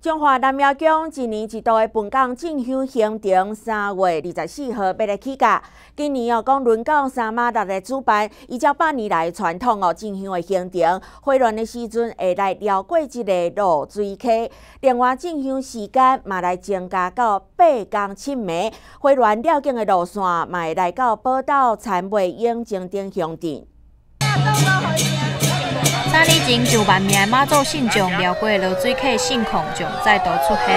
中华南庙宫一年一度的本港进香行程，三月二十四号要来起驾。今年哦，讲轮到三马六的主办，依照百年来传统哦，进香的行程，回銮的时阵会来绕过一个落水溪。另外，进香时间嘛来增加到八公七暝，回銮绕境的路线嘛会来到宝岛参会永靖顶乡镇。三年前，就万名马祖信众撩过落水溪信控，将再度出现。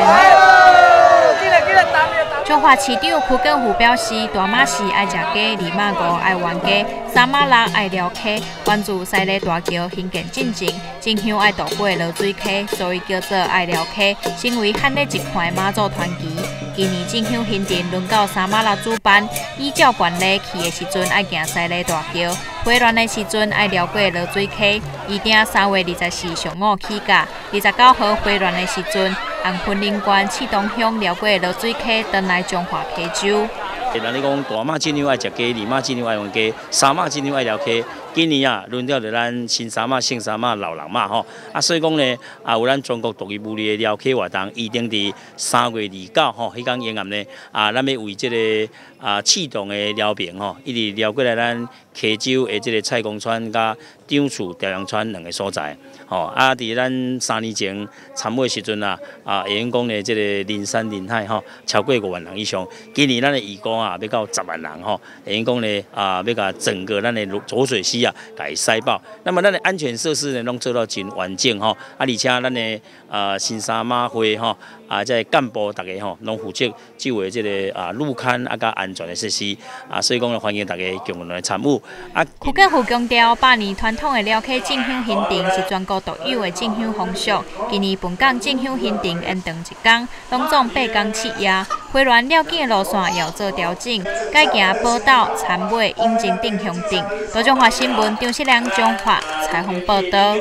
中华市长柯建富表示，大马是爱食鸡，二马五爱玩鸡，三马六爱撩溪，关注西里大桥兴建进程，真香爱渡过落水溪，所以叫做爱撩溪，成为罕的一块马祖传奇。今年进香行程轮到三马六主办，依照惯例去的时阵爱行西里大桥，回銮的时阵爱撩过落水溪。预定三月二十四上午起驾，二十九号回銮的时阵。按昆林关启东乡了过落水溪，登来中华溪州。人你讲大马尽量爱食鸡，二马尽量爱玩鸡，三马尽量爱聊溪。今年啊，轮到着咱新三马、新三马、老人马吼。啊，所以讲呢，啊有咱中国独一无二的聊溪活动，一定伫三月二九吼，迄天沿岸呢，啊，咱要为这个啊启动的聊平吼，一直聊过来咱溪州的这个蔡公川甲张厝朝阳川两个所在。吼，啊，伫咱三年前参会时阵啊，啊，会员讲的这个人山人海吼，超过五万人以上。今年咱的义工啊，要到十万人吼，会员讲呢啊，要甲整个咱的浊水溪啊，来塞爆。那么咱的安全设施呢，拢做到真完整吼，啊，而且咱的啊新沙马会吼。啊，即干部大家吼，拢负责即位即个啊路勘啊，加安全的设施啊，所以讲欢迎大家共同来参与。啊，福建府强调，百年传统的了客进香行程是全国独有的进香风俗。今年本港进香行程延长一天，拢总八天七夜。回原了改路线，抑做调整。改行报道参会，引进定向证。大众化新闻，张雪亮转发采访报道。